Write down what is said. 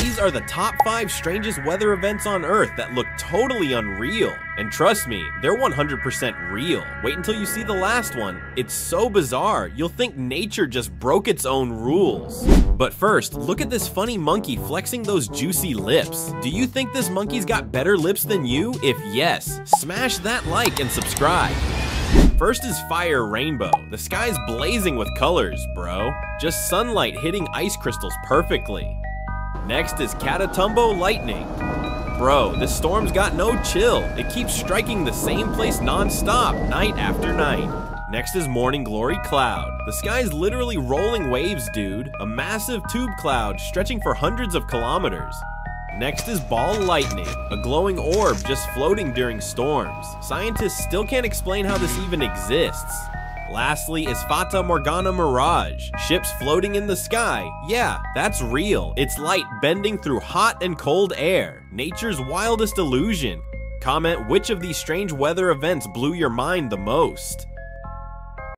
These are the top 5 strangest weather events on Earth that look totally unreal. And trust me, they're 100% real. Wait until you see the last one. It's so bizarre, you'll think nature just broke its own rules. But first, look at this funny monkey flexing those juicy lips. Do you think this monkey's got better lips than you? If yes, smash that like and subscribe. First is Fire Rainbow. The sky's blazing with colors, bro. Just sunlight hitting ice crystals perfectly. Next is Catatumbo Lightning. Bro, this storm's got no chill. It keeps striking the same place non-stop, night after night. Next is Morning Glory Cloud. The sky's literally rolling waves, dude. A massive tube cloud stretching for hundreds of kilometers. Next is Ball Lightning, a glowing orb just floating during storms. Scientists still can't explain how this even exists. Lastly is Fata Morgana Mirage, ships floating in the sky. Yeah, that's real. It's light bending through hot and cold air, nature's wildest illusion. Comment which of these strange weather events blew your mind the most.